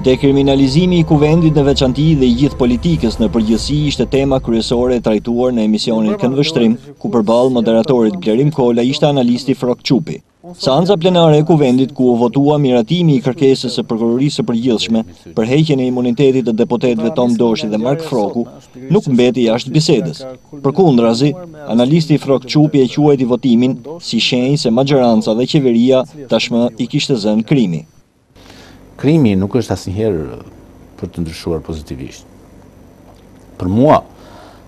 Dekriminalizimi i kuvendit në veçanti dhe i gjithë politikës në përgjithësi ishte tema kryesore e trajtuar në emisionin Këndvështrim, ku përballë moderatorit Blerim Kola ishte analisti Frrok Çupi. Seanca plenare e kuvendit ku u votua miratimi i kërkesës së prokurorisë së përgjithshme për heqen e imunitetit të deputetëve Tom Doshi dhe Mark Frroku nuk mbeti jashtë bisedës. Përkundrazi, analisti Frrok Çupi e quajti votimin si shenjë se mazhoranca dhe qeveria tashmë i kishte zënë krimi. Krimi nuk është asnjëherë për të ndryshuar pozitivisht. Për mua,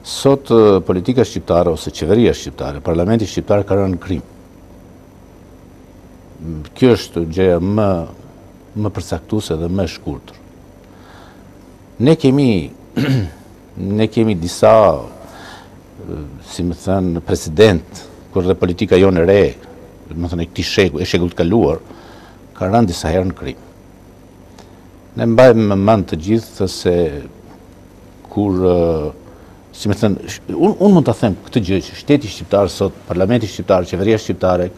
sot politika shqiptare ose qeveria shqiptare, parlamenti shqiptar ka rënë në krim. Kjo është gjëja më më përcaktuese dhe më e shkurtër. Ne kemi ne kemi disa si më thën president kur dhe politika jonë e re, domethënë e këtij shekull, e shekullit të kaluar, ka rënë disa herë në krim. Ne mbajmë më mend të gjithë se kur si me thënë, unë un mund ta them këtë gjë që shteti shqiptar sot, parlamenti shqiptar, qeveria shqiptare,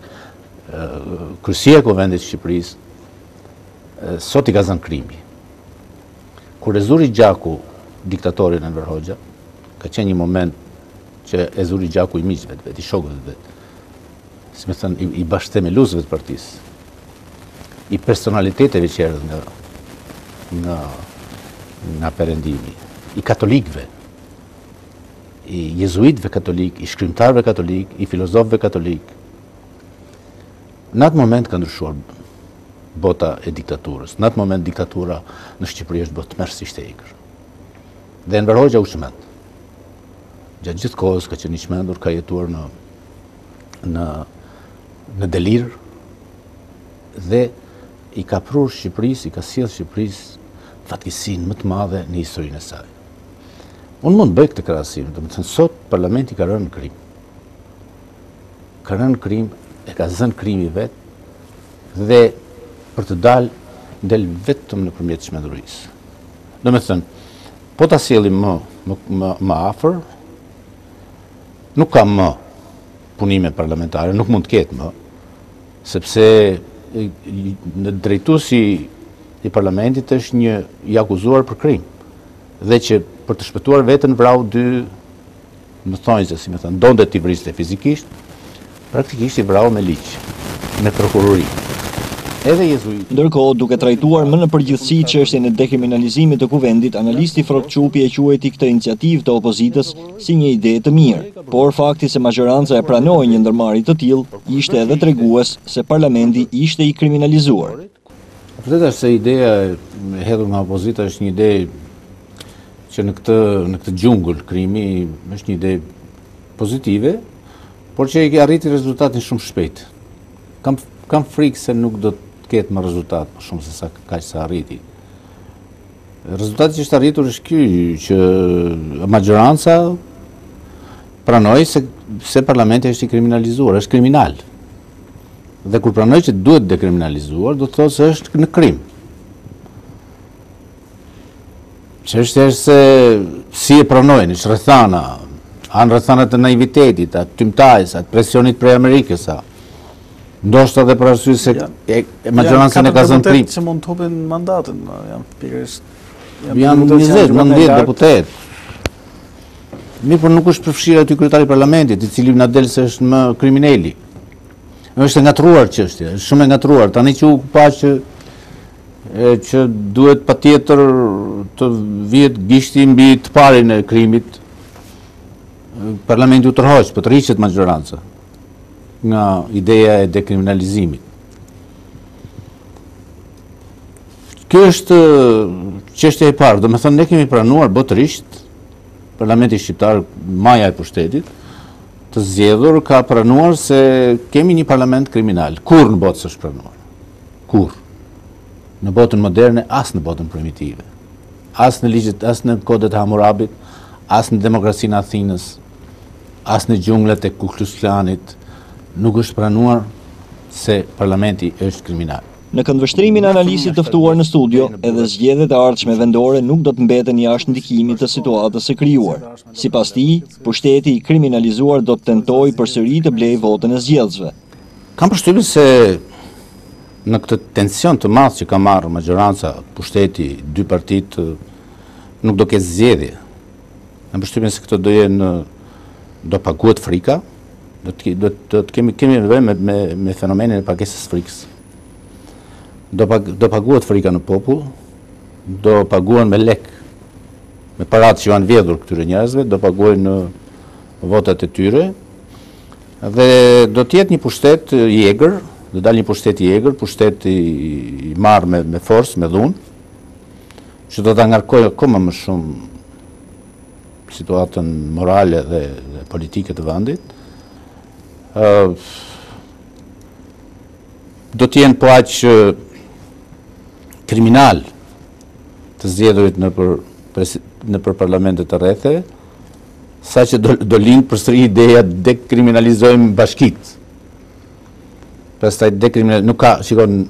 kryesia e kuvendit Shqipërisë, sot i ka zënë krimi. Kur e zuri gjaku diktatorin Enver Hoxha, ka qenë një moment që e zuri gjaku i miqve të vet, i shokëve të vet. Si me thënë, i, i bashkëthemeluesve të partisë. I personaliteteve që erdhën nga nga nga perëndimi, i katolikëve, i jezuitëve katolikë, i shkrimtarëve katolikë, i filozofëve katolikë, Në atë moment ka ndryshuar bota e diktaturës. Në atë moment diktatura në Shqipëri është bërë tmerrësisht e egër. Dhe Enver Hoxha u çmend. Gjatë gjithë kohës ka qenë i çmendur, ka jetuar në në në delir dhe i ka prurë Shqipërisë, i ka sjellë Shqipërisë fatkeqësinë më të madhe në historinë e saj. Unë mund të bëj këtë krahasim, domethënë sot parlamenti ka rënë në krim. Ka rënë në krim, e ka zënë krimi vetë dhe për të dalë del vetëm nëpërmjet çmendurisë. Domethënë, po ta sjellim më më më, më afër, nuk ka më punime parlamentare, nuk mund të ketë më, sepse në drejtuesi i parlamentit është një i akuzuar për krim dhe që për të shpëtuar veten vrau dy Më thonë se si më thonë, donte t'i vriste fizikisht, praktikisht i vrau me ligj, me prokurori. Edhe jezuitë. Ndërkohë, duke trajtuar më në përgjithësi çështjen e dekriminalizimit të Kuvendit, analisti Frrok Çupi e quajti këtë iniciativë të opozitës si një ide të mirë. Por fakti se mazhoranca e pranoi një ndërmarrje të tillë, ishte edhe tregues se parlamenti ishte i kriminalizuar. Vërtet është se ideja e hedhur nga opozita është një ide që në këtë në këtë xhungël krimi është një ide pozitive, por që e arriti rezultatin shumë shpejt. Kam kam frikë se nuk do të ketë më rezultat më shumë se sa kaq sa arriti. Rezultati që është arritur është ky që majoranca pranoi se se parlamenti është i kriminalizuar, është kriminal. Dhe kur pranoi që duhet dekriminalizuar, do të thotë se është në krim. Çështje se si e pranojnë, në rrethana, a në rrethana të naivitetit, a të tymnajës, a të presionit prej Amerikës, a ndoshta dhe për arsye se e majorancën e ka zënë tri. Që mund të humbin mandatin, janë pikërisht janë 20, 19 deputetë. Mirëpo nuk është përfshirë aty kryetari i parlamentit, i cili na del se është më krimineli. Është e ngatërruar çështja, është shumë e ngatërruar. Tani që u pa që e që duhet patjetër të vihet gishti mbi të parin e krimit. Parlamenti u tërhoq, po tërhiqet majoranca nga ideja e dekriminalizimit. Kjo është çështja e parë, domethënë ne kemi pranuar botërisht Parlamenti shqiptar, maja e pushtetit të zgjedhur, ka pranuar se kemi një parlament kriminal. Kurrë në botë s'është pranuar. Kurrë në botën moderne, as në botën primitive. As në ligjet, as në kodet e Hamurabit, as në demokracinë e Athinës, as në xhunglat e Kukluksklanit, nuk është pranuar se parlamenti është kriminal. Në këndvështrimin e analistit të ftuar në studio, edhe zgjedhjet e ardhshme vendore nuk do të mbeten jashtë ndikimit të situatës së krijuar. Sipas tij, pushteti i kriminalizuar do të tentojë përsëri të blejë votën e zgjedhësve. Kam përshtypjen se në këtë tension të madh që ka marrë majoranca, pushteti, dy partitë, nuk do ketë zgjedhje. Kam përshtypjen se këto do jenë, do paguhet frika, Do të, do të, do të kemi, kemi në me, me, me fenomenin e pagesës së frikës. Do, pag, do paguhet frika në popull, do paguhen me lek, me paratë që u janë vjedhur këtyre njerëzve, do paguhen votat e tyre, dhe do të jetë një pushtet i egër, do të dalë një pushtet i egër, pushtet i, i marrë me, me forcë, me dhunë, që do ta ngarkojë akoma më shumë situatën morale dhe politike të vendit, do t'jenë po aq kriminalë të zgjedhurit nëpër, nëpër parlamentet e rretheve, saqë do, do lindë përsëri ideja dekriminalizojmë bashkitë. Pastaj dekriminalizojmë, nuk ka, shikon,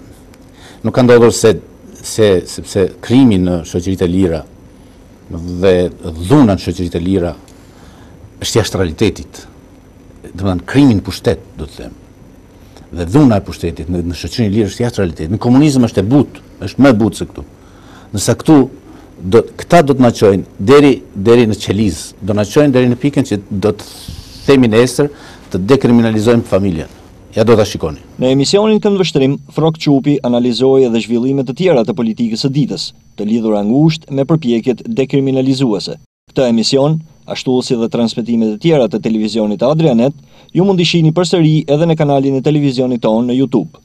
nuk ka ndodhur se, se, sepse krimi në shoqëritë e lira, dhe dhuna në shoqëritë e lira është jashtë realitetit. Domethënë krimi në pushtet, do të them. Dhe dhuna e pushtetit në, në shoqërinë e lirë është jashtë realitetit. Në komunizëm është e butë, është më e butë se këtu. Nëse këtu do këta do të na çojnë deri deri në qelizë, do na çojnë deri në pikën që do të themin nesër të dekriminalizojmë familjen. Ja do ta shikoni. Në emisionin Këndvështrim, Frok Çupi analizoi edhe zhvillime të tjera të politikës së ditës. të lidhura ngushtë me përpjekjet dekriminalizuese. Këtë emision, ashtu si dhe transmetimet e tjera të televizionit Adrianet, ju mund t'i shihni përsëri edhe në kanalin e televizionit tonë në YouTube.